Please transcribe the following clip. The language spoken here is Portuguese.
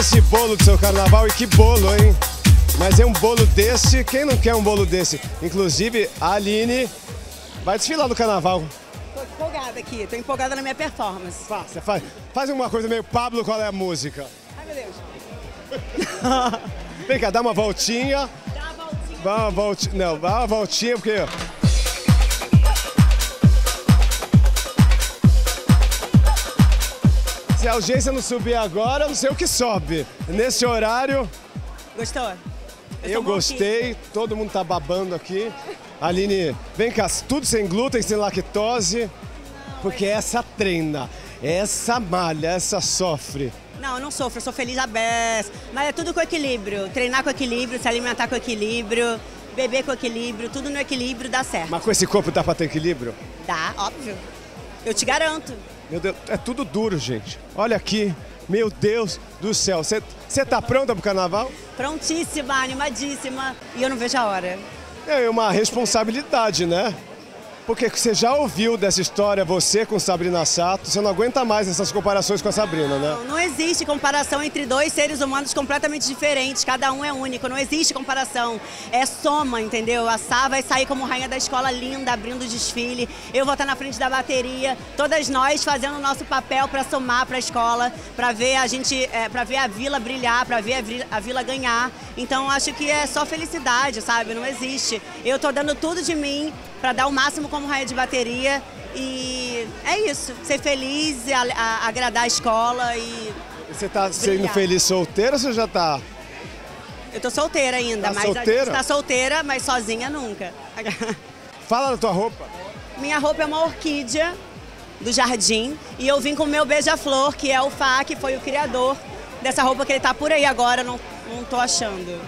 esse bolo do seu carnaval e que bolo, hein? Mas é um bolo desse, quem não quer um bolo desse? Inclusive, a Aline vai desfilar no carnaval. Tô empolgada aqui, tô empolgada na minha performance. Faça, faz, faz uma coisa meio Pablo, qual é a música? Ai, meu Deus. Vem cá, dá uma voltinha. Dá a voltinha. Dá uma voltinha. Não, dá uma voltinha, porque. Se a audiência não subir agora, eu não sei o que sobe. Nesse horário, Gostou? eu sou gostei, todo mundo tá babando aqui. Aline, vem cá, tudo sem glúten, sem lactose, porque essa treina, essa malha, essa sofre. Não, eu não sofro, eu sou feliz a beça. Mas é tudo com equilíbrio. Treinar com equilíbrio, se alimentar com equilíbrio, beber com equilíbrio, tudo no equilíbrio dá certo. Mas com esse corpo dá pra ter equilíbrio? Dá, óbvio. Eu te garanto. Meu Deus, é tudo duro, gente. Olha aqui, meu Deus do céu. Você tá pronta pro carnaval? Prontíssima, animadíssima. E eu não vejo a hora. É uma responsabilidade, né? Porque você já ouviu dessa história, você com Sabrina Sato, você não aguenta mais essas comparações com a Sabrina, né? Não, não existe comparação entre dois seres humanos completamente diferentes, cada um é único, não existe comparação. É soma, entendeu? A Sá vai sair como rainha da escola linda, abrindo o desfile, eu vou estar na frente da bateria, todas nós fazendo o nosso papel para somar para a escola, para ver a gente, é, para ver a vila brilhar, para ver a vila, a vila ganhar. Então acho que é só felicidade, sabe? Não existe. Eu tô dando tudo de mim para dar o máximo como rainha de bateria e é isso, ser feliz, a, a, agradar a escola e Você tá sendo feliz solteira ou você já tá? eu tô solteira ainda, Tá mas solteira? a gente tá solteira, mas sozinha nunca. Fala da tua roupa. Minha roupa é uma orquídea do jardim e eu vim com o meu beija-flor, que é o Fá, que foi o criador dessa roupa que ele tá por aí agora, não, não tô achando.